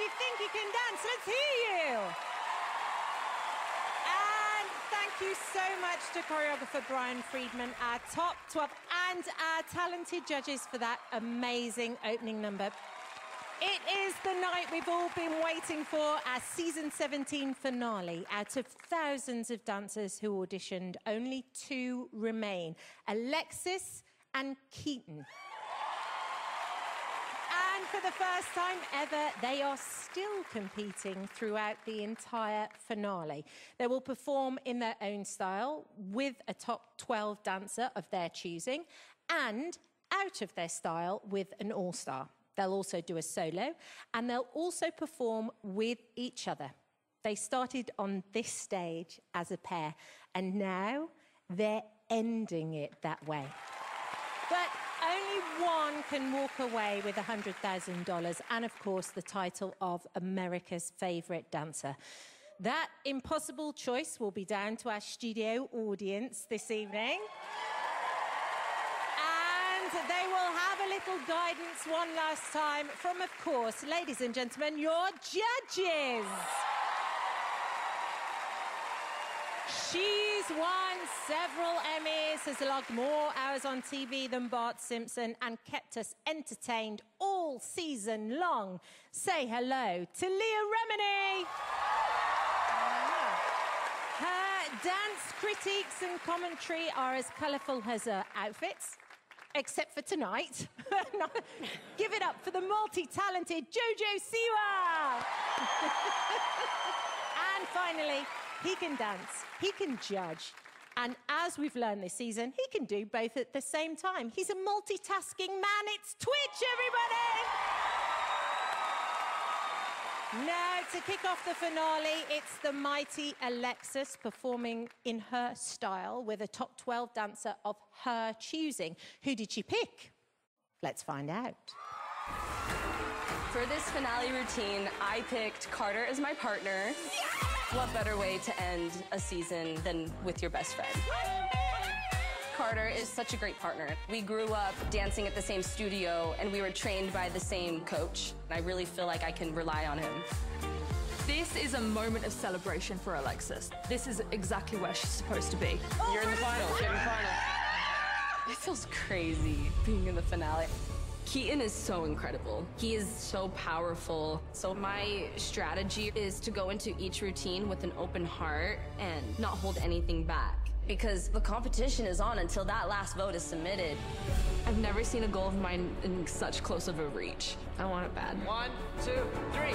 you think you can dance. Let's hear you. And thank you so much to choreographer Brian Friedman, our top 12, and our talented judges for that amazing opening number. It is the night we've all been waiting for, our season 17 finale. Out of thousands of dancers who auditioned, only two remain Alexis and Keaton. For the first time ever, they are still competing throughout the entire finale. They will perform in their own style with a top 12 dancer of their choosing and out of their style with an all star. They'll also do a solo and they'll also perform with each other. They started on this stage as a pair and now they're ending it that way. But one can walk away with $100,000 and, of course, the title of America's Favourite Dancer. That impossible choice will be down to our studio audience this evening. And they will have a little guidance one last time from, of course, ladies and gentlemen, your judges. She's won several Emmys, has logged more hours on TV than Bart Simpson, and kept us entertained all season long. Say hello to Leah Remini. Her dance critiques and commentary are as colourful as her outfits, except for tonight. Give it up for the multi-talented Jojo Siwa. and finally, he can dance, he can judge, and as we've learned this season, he can do both at the same time. He's a multitasking man. It's Twitch, everybody! Now, to kick off the finale, it's the mighty Alexis performing in her style with a top 12 dancer of her choosing. Who did she pick? Let's find out. For this finale routine, I picked Carter as my partner. Yeah! What better way to end a season than with your best friend? Carter is such a great partner. We grew up dancing at the same studio, and we were trained by the same coach. I really feel like I can rely on him. This is a moment of celebration for Alexis. This is exactly where she's supposed to be. Oh, You're in the final. You're in the final. It feels crazy being in the finale. Keaton is so incredible. He is so powerful. So my strategy is to go into each routine with an open heart and not hold anything back. Because the competition is on until that last vote is submitted. I've never seen a goal of mine in such close of a reach. I want it bad. One, two, three.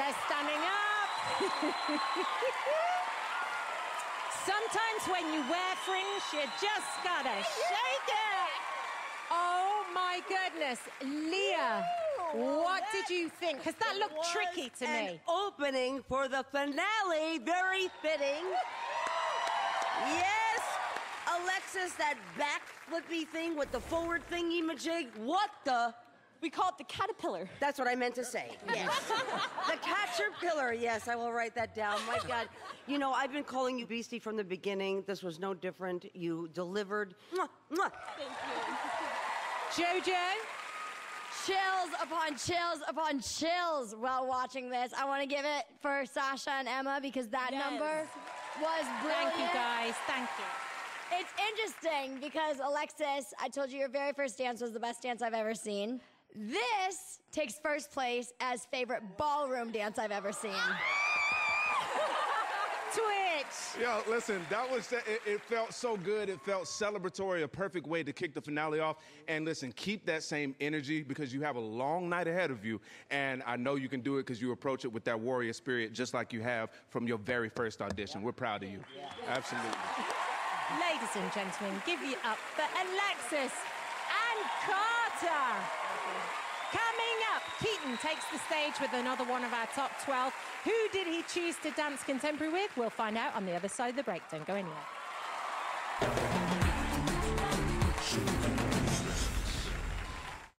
They're standing up. Sometimes when you wear fringe, you just gotta shake it. Oh my goodness, Leah. What did you think? Because that looked tricky to an me. opening for the finale. Very fitting. Yes, Alexis, that back flippy thing with the forward thingy majig. What the? We call it the caterpillar. That's what I meant to say. Yes. the caterpillar. Yes, I will write that down. My God. You know, I've been calling you Beastie from the beginning. This was no different. You delivered. Mwah, mwah. Jojo? chills upon chills upon chills while watching this. I want to give it for Sasha and Emma because that Yes. number was brilliant. Thank you, guys. Thank you. It's interesting because Alexis, I told you your very first dance was the best dance I've ever seen. This takes first place as favorite ballroom dance I've ever seen. Twitch. Yo, listen, that was it, it felt so good. It felt celebratory, a perfect way to kick the finale off. And listen, keep that same energy because you have a long night ahead of you. And I know you can do it because you approach it with that warrior spirit just like you have from your very first audition. We're proud of you. Absolutely. Ladies and gentlemen, give you up for Alexis and Carter. Coming up, Keaton takes the stage with another one of our top 12. Who did he choose to dance contemporary with? We'll find out on the other side of the break. Don't go anywhere.